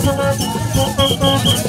ハハハハ!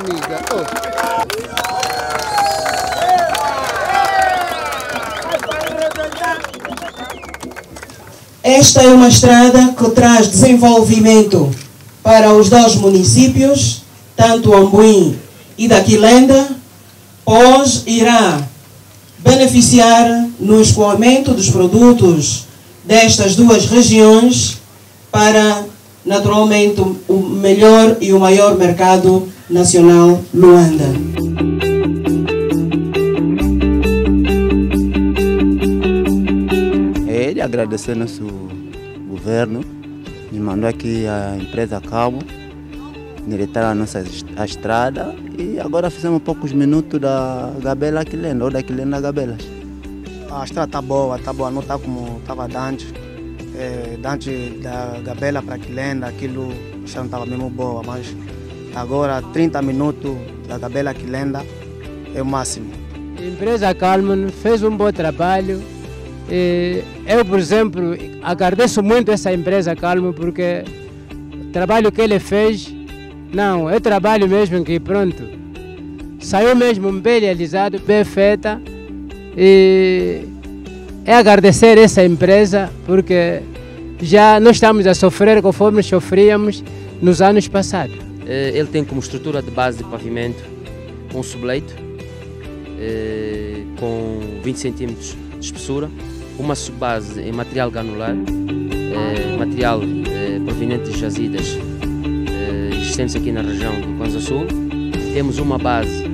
Amiga, oh. Esta é uma estrada que traz desenvolvimento para os dois municípios, tanto Ambuim e Daquilenda, pois irá beneficiar no escoamento dos produtos destas duas regiões para, naturalmente, o melhor e o maior mercado nacional Luanda. É ele agradecer nosso governo, nos mandou aqui a empresa Cabo, direitar a nossa a estrada e agora fizemos poucos minutos da Gabela Aquilenda, ou da Aquilenda Gabelas. A estrada está boa, está boa, não está como estava antes. É, antes da Gabela para Quilenda, aquilo já não estava mesmo boa, mas agora 30 minutos da Gabela Quilenda é o máximo. A empresa Calman fez um bom trabalho. Eu, por exemplo, agradeço muito essa empresa Calman porque o trabalho que ele fez, não, é trabalho mesmo que pronto, saiu mesmo bem realizado, bem feita. E é agradecer essa empresa porque já não estamos a sofrer conforme sofríamos nos anos passados. Eh, Ele tem como estrutura de base de pavimento um subleito eh, com 20 cm de espessura, uma subbase em material granular, eh, material proveniente de jazidas existentes aqui na região do Kwanza Sul. Temos uma base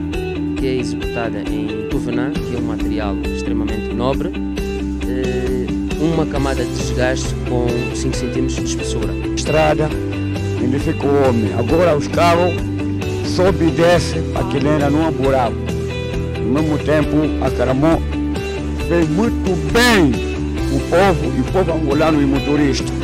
que é executada em Tuvenã, que é um material extremamente nobre, uma camada de desgaste com 5 cm de espessura. estrada, fica o homem. Agora os carros sobe e desce que lenda num buraco. Ao mesmo tempo, a Caramon fez muito bem o povo e o povo angolano e motorista.